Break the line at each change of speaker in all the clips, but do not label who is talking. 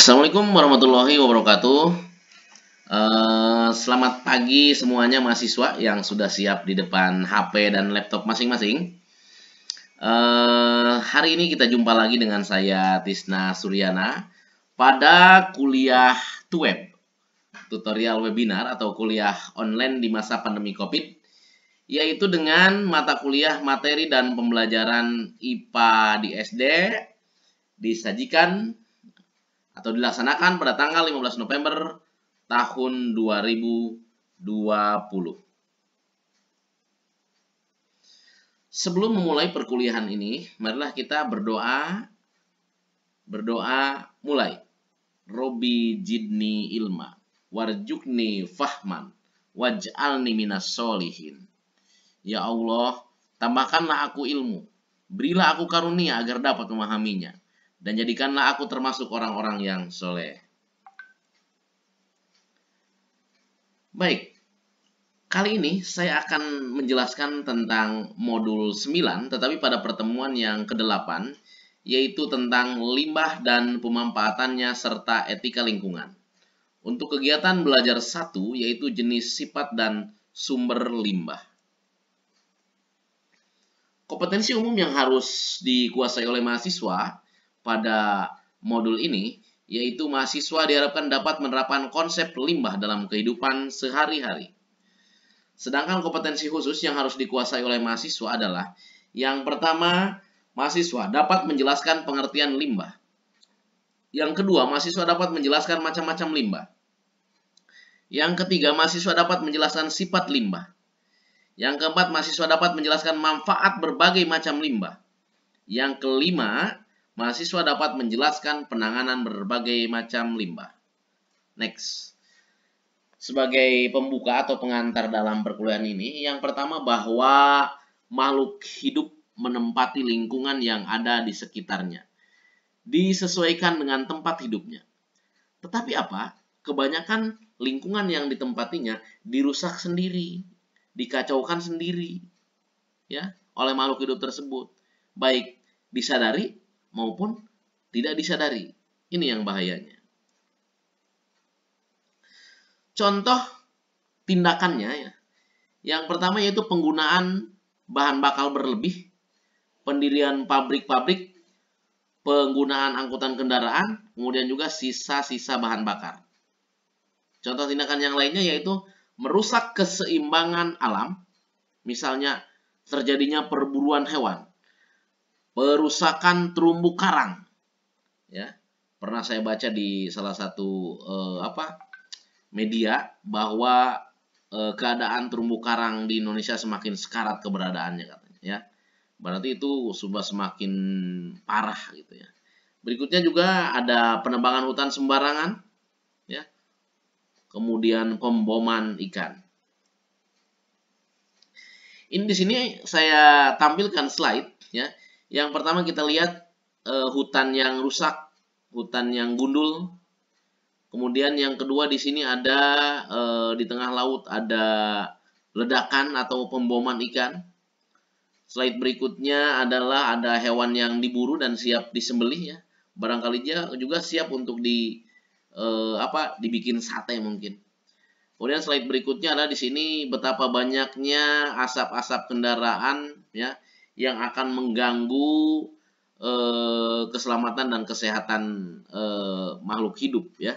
Assalamualaikum warahmatullahi wabarakatuh. Eh, selamat pagi semuanya mahasiswa yang sudah siap di depan HP dan laptop masing-masing. Eh, hari ini kita jumpa lagi dengan saya Tisna Suryana pada kuliah Tuweb, tutorial webinar atau kuliah online di masa pandemi COVID, yaitu dengan mata kuliah materi dan pembelajaran IPA di SD disajikan atau dilaksanakan pada tanggal 15 November tahun 2020. Sebelum memulai perkuliahan ini, marilah kita berdoa. Berdoa mulai. Robi jidni ilma, warjukni fahman, waj'alni minas solihin. Ya Allah, tambahkanlah aku ilmu, berilah aku karunia agar dapat memahaminya, dan jadikanlah aku termasuk orang-orang yang soleh. Baik, kali ini saya akan menjelaskan tentang modul 9, tetapi pada pertemuan yang ke-8, yaitu tentang limbah dan pemanfaatannya serta etika lingkungan. Untuk kegiatan belajar satu, yaitu jenis sifat dan sumber limbah. Kompetensi umum yang harus dikuasai oleh mahasiswa pada modul ini, yaitu mahasiswa diharapkan dapat menerapkan konsep limbah dalam kehidupan sehari-hari. Sedangkan kompetensi khusus yang harus dikuasai oleh mahasiswa adalah yang pertama, mahasiswa dapat menjelaskan pengertian limbah. Yang kedua, mahasiswa dapat menjelaskan macam-macam limbah. Yang ketiga, mahasiswa dapat menjelaskan sifat limbah. Yang keempat, mahasiswa dapat menjelaskan manfaat berbagai macam limbah. Yang kelima, mahasiswa dapat menjelaskan penanganan berbagai macam limbah. Next. Sebagai pembuka atau pengantar dalam perkuliahan ini, yang pertama bahwa makhluk hidup menempati lingkungan yang ada di sekitarnya. Disesuaikan dengan tempat hidupnya. Tetapi apa? Kebanyakan lingkungan yang ditempatinya dirusak sendiri, dikacaukan sendiri ya oleh makhluk hidup tersebut. Baik disadari maupun tidak disadari. Ini yang bahayanya. Contoh tindakannya ya. Yang pertama yaitu penggunaan bahan bakal berlebih, pendirian pabrik-pabrik, penggunaan angkutan kendaraan, kemudian juga sisa-sisa bahan bakar. Contoh tindakan yang lainnya yaitu merusak keseimbangan alam, misalnya terjadinya perburuan hewan, perusakan terumbu karang. Ya, pernah saya baca di salah satu eh, apa media bahwa eh, keadaan terumbu karang di Indonesia semakin sekarat keberadaannya katanya. Ya, berarti itu sudah semakin parah gitu ya. Berikutnya juga ada penebangan hutan sembarangan, ya. Kemudian pemboman ikan. Ini di sini saya tampilkan slide ya yang pertama kita lihat e, hutan yang rusak, hutan yang gundul. Kemudian yang kedua di sini ada e, di tengah laut ada ledakan atau pemboman ikan. Slide berikutnya adalah ada hewan yang diburu dan siap disembelih ya. Barangkali juga siap untuk di e, apa dibikin sate mungkin. Kemudian slide berikutnya adalah di sini betapa banyaknya asap-asap kendaraan ya yang akan mengganggu eh, keselamatan dan kesehatan eh, makhluk hidup ya.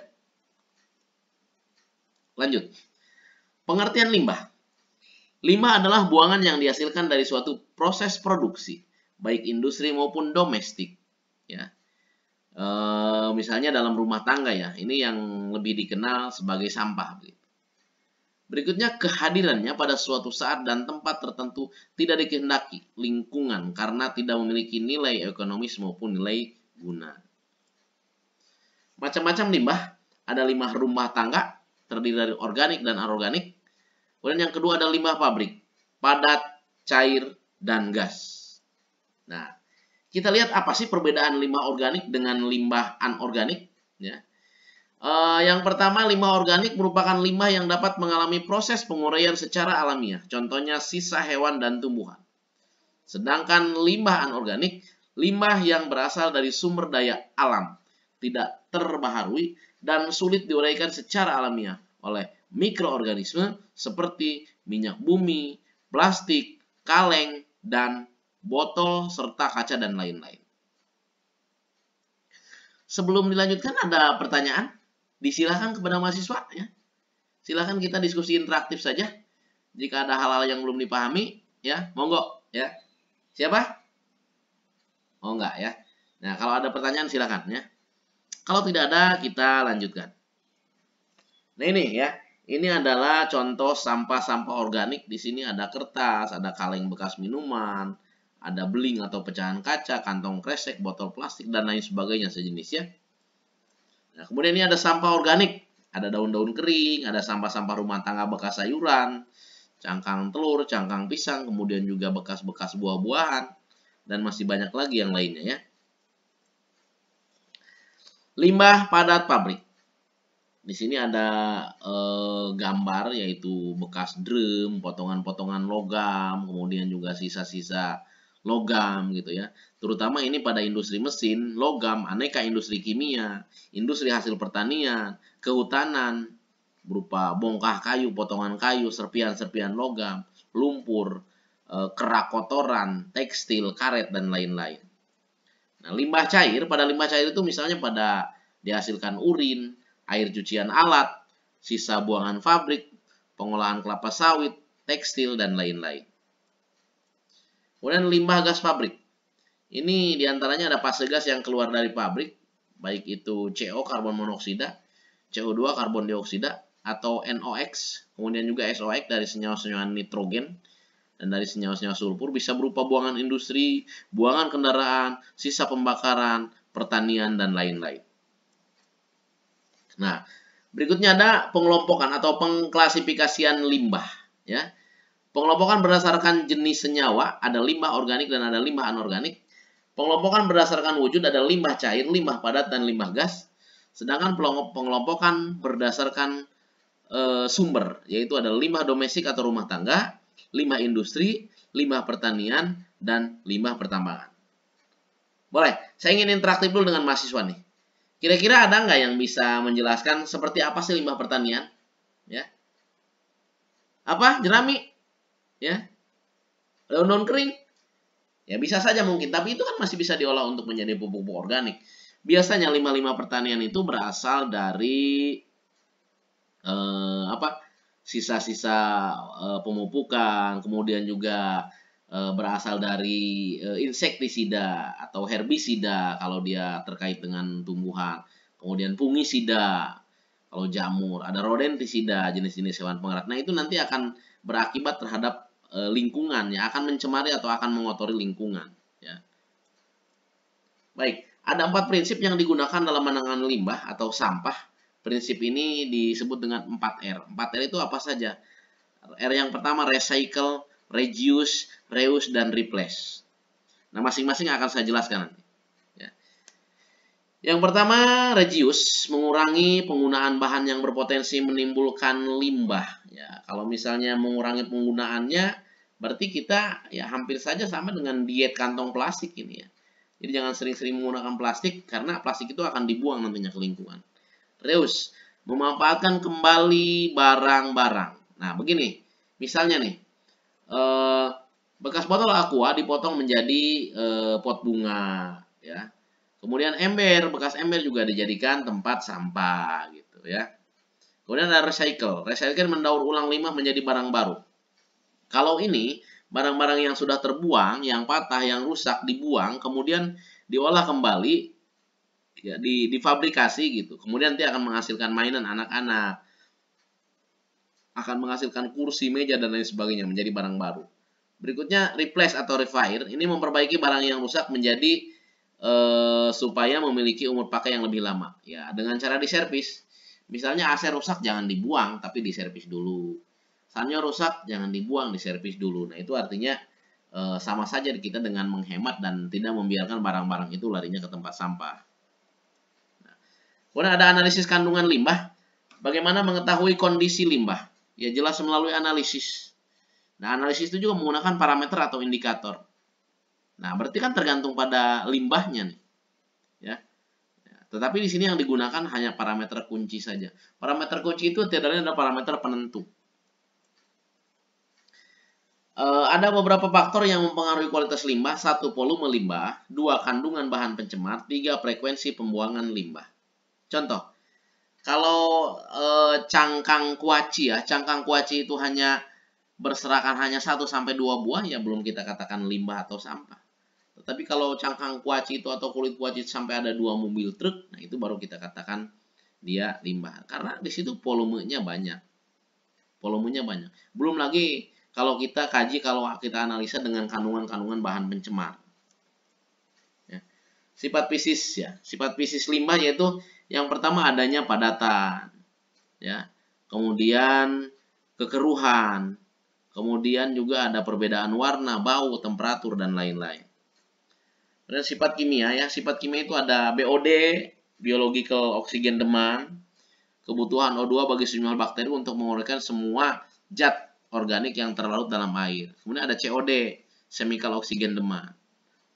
Lanjut. Pengertian limbah. Limbah adalah buangan yang dihasilkan dari suatu proses produksi, baik industri maupun domestik. Ya. E, misalnya dalam rumah tangga ya, ini yang lebih dikenal sebagai sampah. Begitu. Berikutnya kehadirannya pada suatu saat dan tempat tertentu tidak dikehendaki lingkungan karena tidak memiliki nilai ekonomis maupun nilai guna. Macam-macam limbah, ada limbah rumah tangga terdiri dari organik dan anorganik. Kemudian yang kedua ada limbah pabrik, padat, cair, dan gas. Nah, kita lihat apa sih perbedaan limbah organik dengan limbah anorganik ya. Uh, yang pertama, limbah organik merupakan limbah yang dapat mengalami proses penguraian secara alamiah. Contohnya sisa hewan dan tumbuhan. Sedangkan limbah anorganik, limbah yang berasal dari sumber daya alam, tidak terbaharui, dan sulit diuraikan secara alamiah oleh mikroorganisme seperti minyak bumi, plastik, kaleng, dan botol, serta kaca dan lain-lain. Sebelum dilanjutkan ada pertanyaan? Disilahkan kepada mahasiswa ya. Silahkan kita diskusi interaktif saja. Jika ada hal-hal yang belum dipahami, ya monggo ya. Siapa? Oh enggak ya. Nah kalau ada pertanyaan silahkan ya. Kalau tidak ada kita lanjutkan. Nah ini ya, ini adalah contoh sampah-sampah organik. Di sini ada kertas, ada kaleng bekas minuman, ada beling atau pecahan kaca, kantong kresek, botol plastik, dan lain sebagainya sejenis ya. Nah, kemudian ini ada sampah organik, ada daun-daun kering, ada sampah-sampah rumah tangga bekas sayuran, cangkang telur, cangkang pisang, kemudian juga bekas-bekas buah-buahan, dan masih banyak lagi yang lainnya ya. Limbah padat pabrik. Di sini ada eh, gambar yaitu bekas drum, potongan-potongan logam, kemudian juga sisa-sisa logam gitu ya. Terutama ini pada industri mesin, logam, aneka industri kimia, industri hasil pertanian, kehutanan berupa bongkah kayu, potongan kayu, serpian-serpian logam, lumpur, eh, kerak kotoran, tekstil, karet dan lain-lain. Nah, limbah cair pada limbah cair itu misalnya pada dihasilkan urin, air cucian alat, sisa buangan pabrik, pengolahan kelapa sawit, tekstil, dan lain-lain. Kemudian limbah gas pabrik. Ini di antaranya ada fase gas yang keluar dari pabrik, baik itu CO karbon monoksida, CO2 karbon dioksida, atau NOx, kemudian juga SOx dari senyawa-senyawa nitrogen, dan dari senyawa-senyawa sulfur bisa berupa buangan industri, buangan kendaraan, sisa pembakaran, pertanian, dan lain-lain. Nah, berikutnya ada pengelompokan atau pengklasifikasian limbah. Ya, pengelompokan berdasarkan jenis senyawa, ada limbah organik dan ada limbah anorganik. Pengelompokan berdasarkan wujud ada limbah cair, limbah padat, dan limbah gas. Sedangkan pengelompokan berdasarkan e, sumber, yaitu ada limbah domestik atau rumah tangga, limbah industri, limbah pertanian, dan limbah pertambangan. Boleh, saya ingin interaktif dulu dengan mahasiswa nih. Kira-kira ada nggak yang bisa menjelaskan seperti apa sih limbah pertanian? Ya. Apa? Jerami? Ya. Daun-daun kering? Ya bisa saja mungkin, tapi itu kan masih bisa diolah untuk menjadi pupuk-pupuk organik. Biasanya limbah-limbah pertanian itu berasal dari eh, apa? Sisa-sisa eh, pemupukan, kemudian juga Eh, berasal dari uh, insektisida atau herbisida kalau dia terkait dengan tumbuhan. Kemudian fungisida kalau jamur, ada rodentisida jenis-jenis hewan pengerat. Nah, itu nanti akan berakibat terhadap uh, lingkungan ya, akan mencemari atau akan mengotori lingkungan ya. Baik, ada empat prinsip yang digunakan dalam menangani limbah atau sampah. Prinsip ini disebut dengan 4R. 4R itu apa saja? R yang pertama recycle, reduce, reuse, dan replace. Nah, masing-masing akan saya jelaskan nanti. Ya. Yang pertama, reduce, mengurangi penggunaan bahan yang berpotensi menimbulkan limbah. Ya, kalau misalnya mengurangi penggunaannya, berarti kita ya hampir saja sama dengan diet kantong plastik ini ya. Jadi jangan sering-sering menggunakan plastik karena plastik itu akan dibuang nantinya ke lingkungan. Reuse, memanfaatkan kembali barang-barang. Nah, begini. Misalnya nih, eh, bekas botol aqua dipotong menjadi eh, pot bunga ya. Kemudian ember, bekas ember juga dijadikan tempat sampah gitu ya. Kemudian ada recycle. Recycle mendaur ulang limbah menjadi barang baru. Kalau ini barang-barang yang sudah terbuang, yang patah, yang rusak dibuang, kemudian diolah kembali ya di difabrikasi gitu. Kemudian nanti akan menghasilkan mainan anak-anak, akan menghasilkan kursi, meja, dan lain sebagainya menjadi barang baru. Berikutnya replace atau refire. Ini memperbaiki barang yang rusak menjadi eh, supaya memiliki umur pakai yang lebih lama. Ya, dengan cara diservis. Misalnya AC rusak jangan dibuang tapi diservis dulu. Sanyo rusak jangan dibuang diservis dulu. Nah, itu artinya eh, sama saja kita dengan menghemat dan tidak membiarkan barang-barang itu larinya ke tempat sampah. Nah, kemudian ada analisis kandungan limbah. Bagaimana mengetahui kondisi limbah? Ya jelas melalui analisis. Nah, analisis itu juga menggunakan parameter atau indikator. Nah, berarti kan tergantung pada limbahnya nih. Tetapi di sini yang digunakan hanya parameter kunci saja. Parameter kunci itu tidak lain adalah parameter penentu. Uh, ada beberapa faktor yang mempengaruhi kualitas limbah. Satu, volume limbah. Dua, kandungan bahan pencemar. Tiga, frekuensi pembuangan limbah. Contoh, kalau uh, cangkang kuaci ya, cangkang kuaci itu hanya berserakan hanya 1 sampai 2 buah ya belum kita katakan limbah atau sampah. Tetapi kalau cangkang kuaci itu atau kulit kuaci sampai ada dua mobil truk, nah itu baru kita katakan dia limbah. Karena di situ volumenya banyak. Volumenya banyak. Belum lagi kalau kita kaji, kalau kita analisa dengan kandungan-kandungan bahan pencemar. Ya. Sifat fisis ya, sifat fisis limbah yaitu yang pertama adanya padatan, ya, kemudian kekeruhan, kemudian juga ada perbedaan warna, bau, temperatur dan lain-lain. Dan sifat kimia ya, sifat kimia itu ada BOD, biological oxygen demand, kebutuhan O2 bagi sejumlah bakteri untuk menguraikan semua zat organik yang terlarut dalam air. Kemudian ada COD, chemical oxygen demand.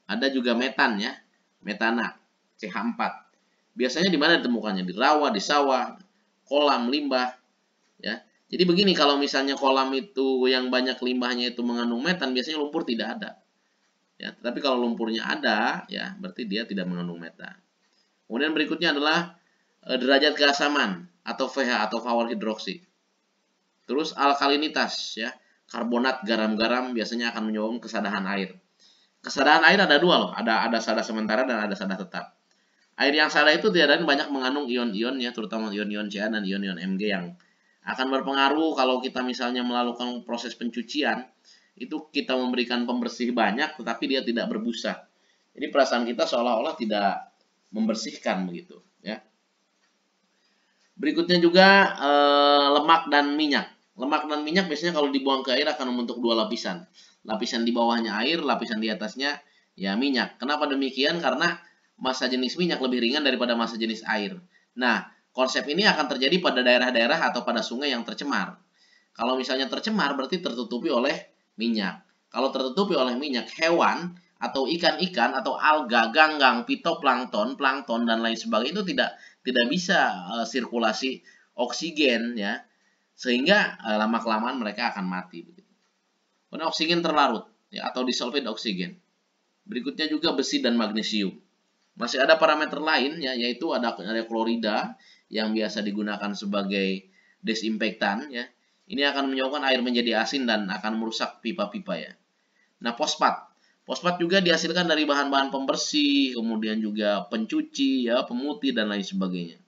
Ada juga metan ya, metana, CH4. Biasanya di mana ditemukannya? Di rawa, di sawah, kolam, limbah, ya. Jadi begini kalau misalnya kolam itu yang banyak limbahnya itu mengandung metan, biasanya lumpur tidak ada. Ya, tetapi kalau lumpurnya ada, ya berarti dia tidak mengandung metan. Kemudian berikutnya adalah e, derajat keasaman atau pH atau power hidroksi. Terus alkalinitas ya, karbonat garam-garam biasanya akan menyebabkan kesadahan air. Kesadahan air ada dua loh, ada ada sada sementara dan ada sada tetap. Air yang sada itu tidak lain banyak mengandung ion-ion ya, terutama ion-ion Ca dan ion-ion Mg yang akan berpengaruh kalau kita misalnya melakukan proses pencucian itu kita memberikan pembersih banyak tetapi dia tidak berbusa. Jadi perasaan kita seolah-olah tidak membersihkan begitu ya. Berikutnya juga e, lemak dan minyak. Lemak dan minyak biasanya kalau dibuang ke air akan membentuk dua lapisan. Lapisan di bawahnya air, lapisan di atasnya ya minyak. Kenapa demikian? Karena massa jenis minyak lebih ringan daripada massa jenis air. Nah, konsep ini akan terjadi pada daerah-daerah atau pada sungai yang tercemar. Kalau misalnya tercemar berarti tertutupi oleh minyak. Kalau tertutupi oleh minyak hewan atau ikan-ikan atau alga, ganggang, fitoplankton, plankton dan lain sebagainya itu tidak tidak bisa uh, sirkulasi oksigen ya. Sehingga uh, lama kelamaan mereka akan mati begitu. Kemudian oksigen terlarut ya atau disolved oksigen. Berikutnya juga besi dan magnesium. Masih ada parameter lain ya yaitu ada, ada klorida yang biasa digunakan sebagai desinfektan ya ini akan menyebabkan air menjadi asin dan akan merusak pipa-pipa ya. Nah, fosfat. Fosfat juga dihasilkan dari bahan-bahan pembersih, kemudian juga pencuci, ya, pemutih dan lain sebagainya.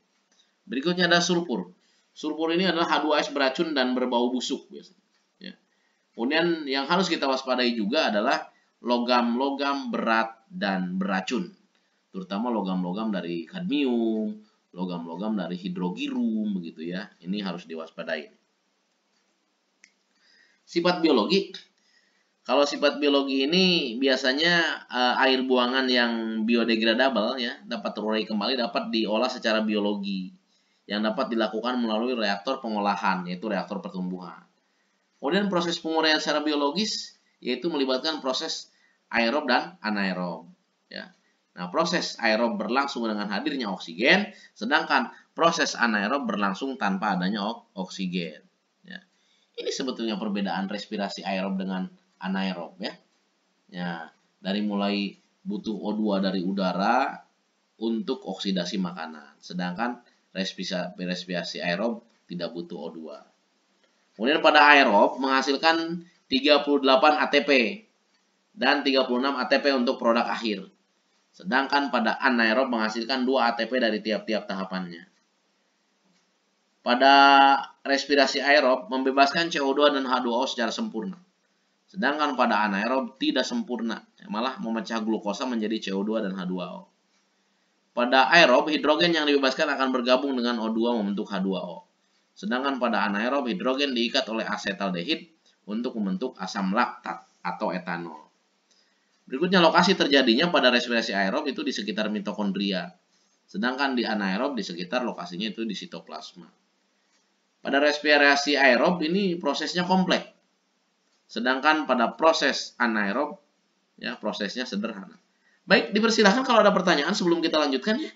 Berikutnya ada sulfur. Sulfur ini adalah H2S beracun dan berbau busuk biasanya. Ya. Kemudian yang harus kita waspadai juga adalah logam-logam berat dan beracun. Terutama logam-logam dari kadmium, logam-logam dari hidrogirum begitu ya. Ini harus diwaspadai sifat biologi. Kalau sifat biologi ini biasanya uh, air buangan yang biodegradable ya dapat terurai kembali dapat diolah secara biologi yang dapat dilakukan melalui reaktor pengolahan yaitu reaktor pertumbuhan. Kemudian proses penguraian secara biologis yaitu melibatkan proses aerob dan anaerob ya. Nah, proses aerob berlangsung dengan hadirnya oksigen, sedangkan proses anaerob berlangsung tanpa adanya oksigen. Ini sebetulnya perbedaan respirasi aerob dengan anaerob ya. Ya, dari mulai butuh O2 dari udara untuk oksidasi makanan. Sedangkan respirasi, respirasi aerob tidak butuh O2. Kemudian pada aerob menghasilkan 38 ATP dan 36 ATP untuk produk akhir. Sedangkan pada anaerob menghasilkan 2 ATP dari tiap-tiap tahapannya pada respirasi aerob membebaskan CO2 dan H2O secara sempurna. Sedangkan pada anaerob tidak sempurna, malah memecah glukosa menjadi CO2 dan H2O. Pada aerob, hidrogen yang dibebaskan akan bergabung dengan O2 membentuk H2O. Sedangkan pada anaerob, hidrogen diikat oleh asetaldehid untuk membentuk asam laktat atau etanol. Berikutnya lokasi terjadinya pada respirasi aerob itu di sekitar mitokondria. Sedangkan di anaerob di sekitar lokasinya itu di sitoplasma. Pada respirasi aerob ini prosesnya kompleks. Sedangkan pada proses anaerob ya prosesnya sederhana. Baik, dipersilahkan kalau ada pertanyaan sebelum kita lanjutkan ya.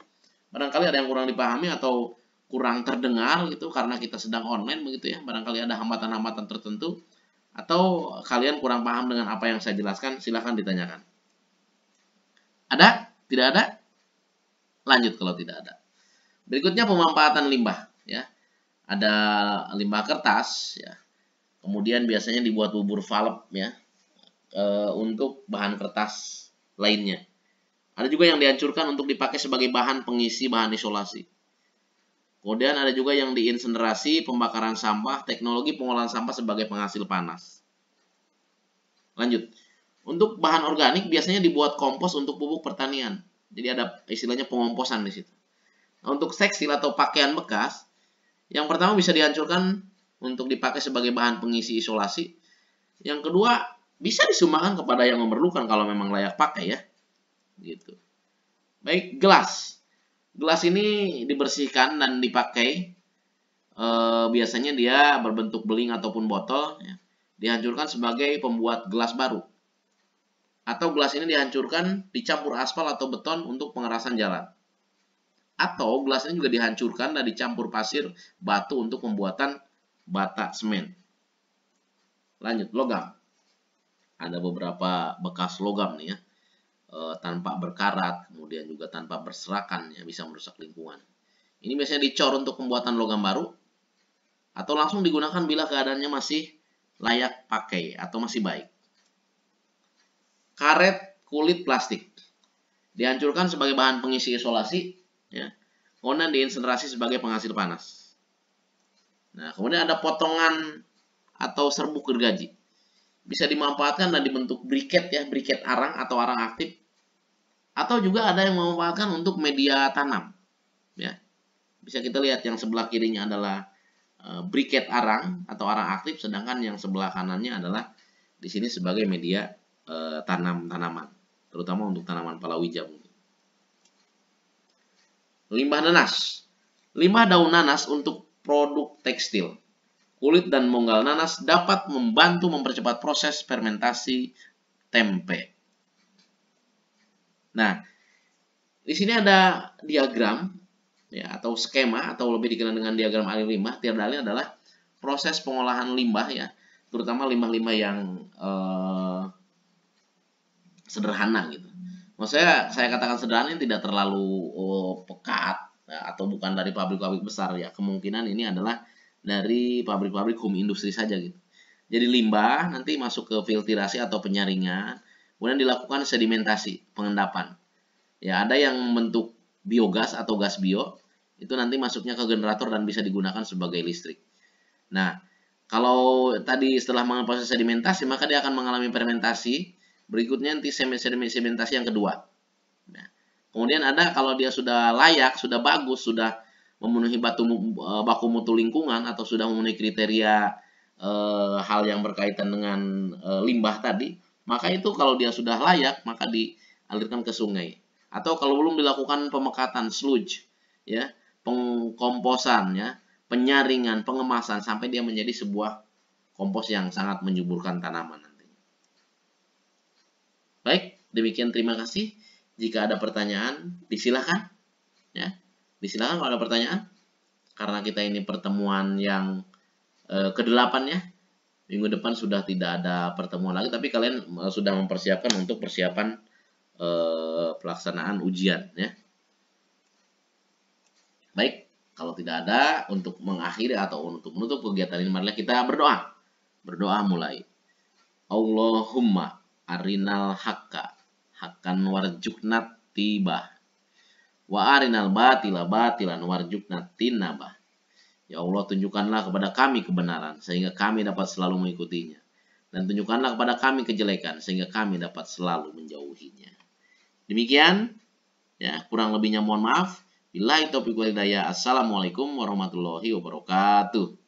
barangkali ada yang kurang dipahami atau kurang terdengar gitu karena kita sedang online begitu ya. Barangkali ada hambatan-hambatan tertentu atau kalian kurang paham dengan apa yang saya jelaskan, silahkan ditanyakan. Ada? Tidak ada? Lanjut kalau tidak ada. Berikutnya pemanfaatan limbah. Ada limbah kertas ya. Kemudian biasanya dibuat bubur valep ya e, untuk bahan kertas lainnya. Ada juga yang dihancurkan untuk dipakai sebagai bahan pengisi bahan isolasi. Kemudian ada juga yang diinsenerasi, pembakaran sampah, teknologi pengolahan sampah sebagai penghasil panas. Lanjut. Untuk bahan organik biasanya dibuat kompos untuk pupuk pertanian. Jadi ada istilahnya pengomposan di situ. Nah, untuk tekstil atau pakaian bekas, yang pertama bisa dihancurkan untuk dipakai sebagai bahan pengisi isolasi. Yang kedua, bisa disumbangkan kepada yang memerlukan kalau memang layak pakai ya. Gitu. Baik, gelas. Gelas ini dibersihkan dan dipakai. E, biasanya dia berbentuk beling ataupun botol. Ya. Dihancurkan sebagai pembuat gelas baru. Atau gelas ini dihancurkan, dicampur aspal atau beton untuk pengerasan jalan. Atau gelas ini juga dihancurkan dan dicampur pasir batu untuk pembuatan bata semen. Lanjut, logam. Ada beberapa bekas logam nih ya e, tanpa berkarat, kemudian juga tanpa berserakan ya bisa merusak lingkungan. Ini biasanya dicor untuk pembuatan logam baru atau langsung digunakan bila keadaannya masih layak pakai atau masih baik. Karet kulit plastik dihancurkan sebagai bahan pengisi isolasi, ya, kemudian diinsenerasi sebagai penghasil panas. Nah, kemudian ada potongan atau serbuk gergaji. Bisa dimanfaatkan dan dibentuk briket ya, briket arang atau arang aktif atau juga ada yang memanfaatkan untuk media tanam. Ya. Bisa kita lihat yang sebelah kirinya adalah e, briket arang atau arang aktif, sedangkan yang sebelah kanannya adalah di sini sebagai media e, tanam tanaman, terutama untuk tanaman palawija Limbah nanas. Limbah daun nanas untuk produk tekstil. Kulit dan monggal nanas dapat membantu mempercepat proses fermentasi tempe. Nah, di sini ada diagram ya atau skema atau lebih dikenal dengan diagram alir limbah. Lain adalah proses pengolahan limbah ya, terutama limbah-limbah yang eh, sederhana gitu. Maksud saya, katakan sederhana ini tidak terlalu oh, pekat ya, atau bukan dari pabrik-pabrik besar ya. Kemungkinan ini adalah dari pabrik-pabrik home industri saja gitu. Jadi limbah nanti masuk ke filtrasi atau penyaringan, Kemudian dilakukan sedimentasi, pengendapan. Ya, ada yang membentuk biogas atau gas bio, itu nanti masuknya ke generator dan bisa digunakan sebagai listrik. Nah, kalau tadi setelah mengalami proses sedimentasi, maka dia akan mengalami fermentasi. Berikutnya nanti sedimentasi yang kedua. Nah, kemudian ada kalau dia sudah layak, sudah bagus, sudah memenuhi batu, eh, baku mutu lingkungan atau sudah memenuhi kriteria e, hal yang berkaitan dengan e, limbah tadi, maka itu kalau dia sudah layak maka dialirkan ke sungai. Atau kalau belum dilakukan pemekatan sludge ya pengkomposan ya penyaringan pengemasan sampai dia menjadi sebuah kompos yang sangat menyuburkan tanaman baik demikian terima kasih. Jika ada pertanyaan disilahkan ya. Disilahkan kalau ada pertanyaan. Karena kita ini pertemuan yang eh, kedelapan ya. Minggu depan sudah tidak ada pertemuan lagi tapi kalian eh, sudah mempersiapkan untuk persiapan eh, pelaksanaan ujian ya. Baik kalau tidak ada untuk mengakhiri atau untuk menutup kegiatan ini marilah kita berdoa. Berdoa mulai. Allahumma arinal hakka hakkan warjuknat tiba wa arinal batila batilan warjuknat tinabah Ya Allah tunjukkanlah kepada kami kebenaran sehingga kami dapat selalu mengikutinya. Dan tunjukkanlah kepada kami kejelekan sehingga kami dapat selalu menjauhinya. Demikian, ya kurang lebihnya mohon maaf. Bila itu Assalamualaikum warahmatullahi wabarakatuh.